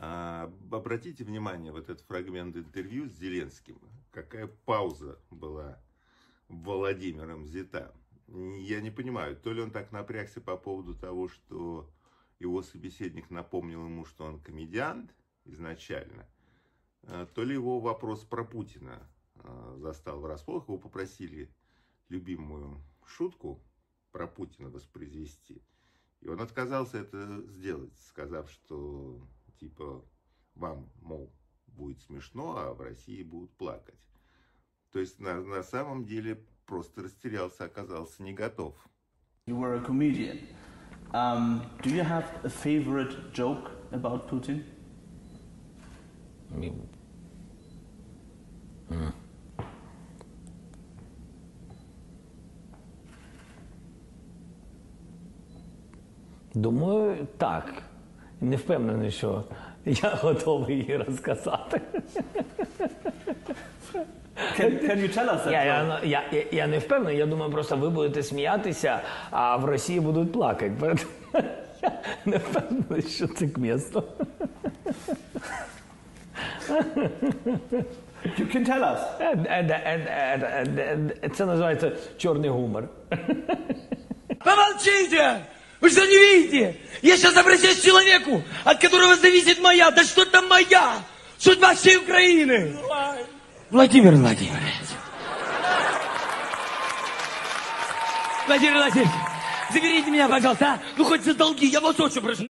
А, обратите внимание, вот этот фрагмент интервью с Зеленским, какая пауза была Владимиром Зита. Я не понимаю, то ли он так напрягся по поводу того, что его собеседник напомнил ему, что он комедиант изначально, а, то ли его вопрос про Путина а, застал врасплох, его попросили любимую шутку про Путина воспроизвести. И он отказался это сделать, сказав, что типа вам, мол, будет смешно, а в России будут плакать. То есть на, на самом деле просто растерялся, оказался не готов. You were a comedian. Um, do you have a favorite joke about Putin? Me. Думаю, так. Не впевнений, що я готовий її розказати. Can, can you tell us that? Я, я, я, я не впевнений, я думаю, просто ви будете сміятися, а в Росії будуть плакати. Поэтому Я не впевнений, що це к місту. You can tell us. Це називається чорний гумор. Помолчите! Вы что не видите? Я сейчас обращаюсь к человеку, от которого зависит моя, да что там моя, судьба всей Украины. Владимир Владимирович. Владимир Владимирович, заберите меня, пожалуйста, а? Ну хоть за долги, я вас очень прошу.